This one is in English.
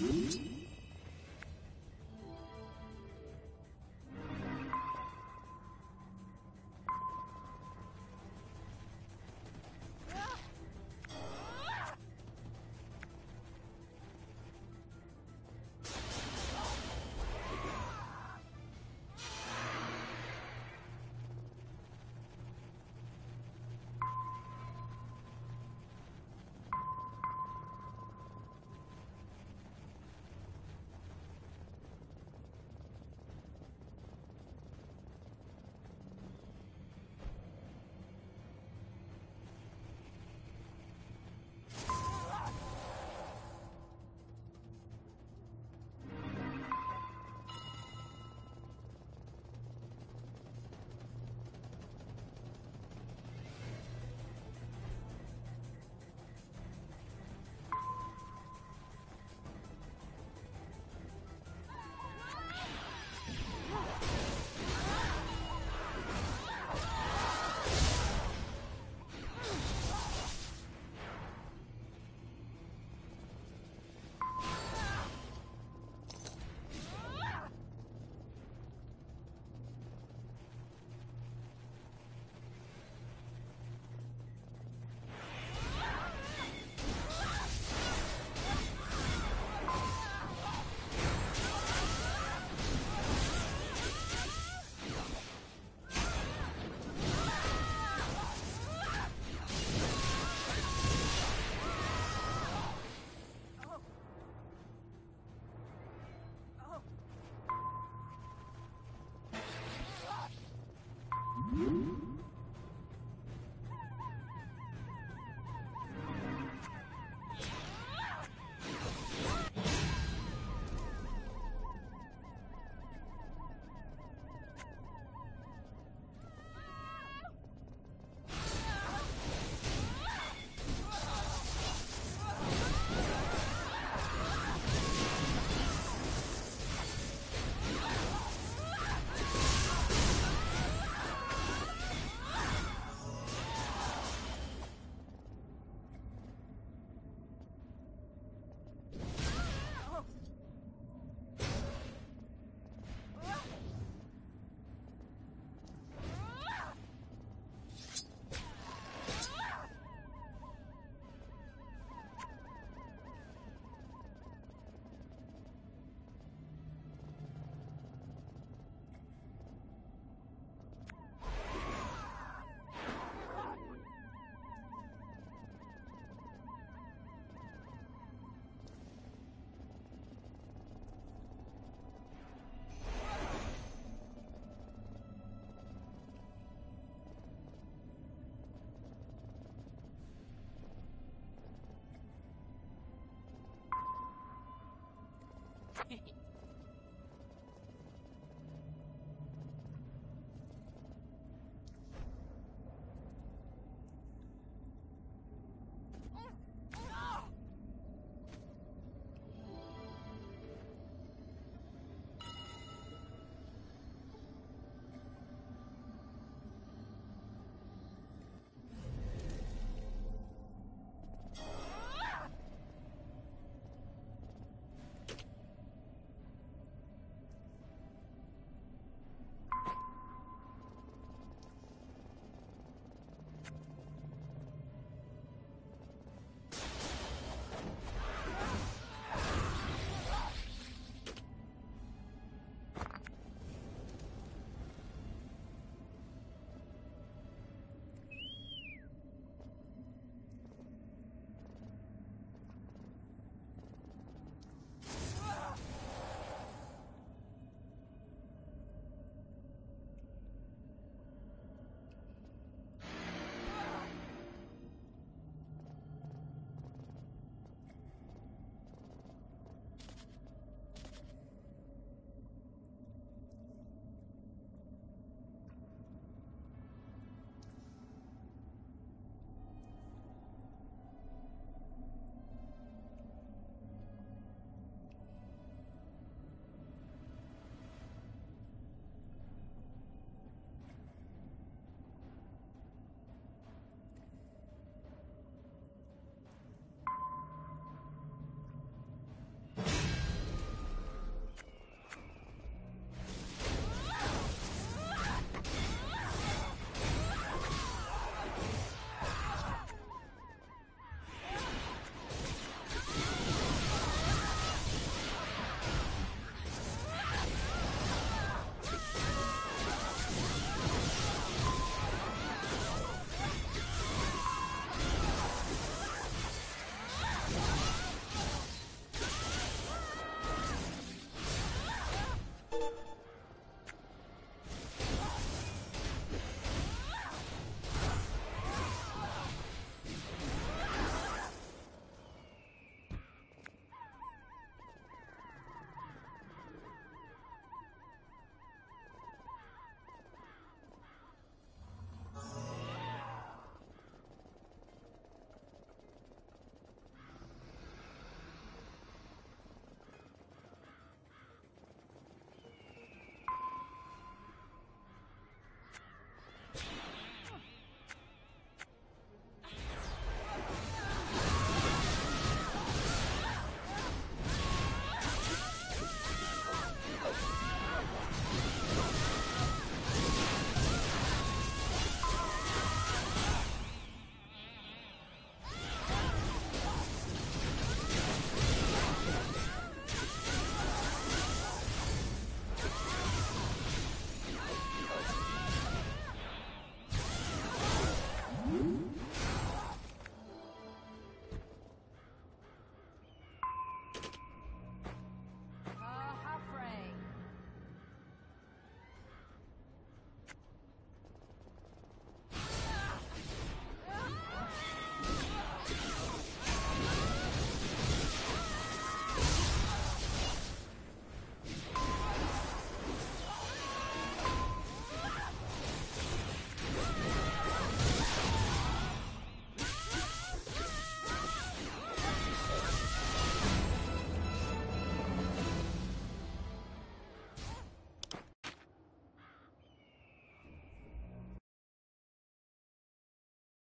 Mm-hmm.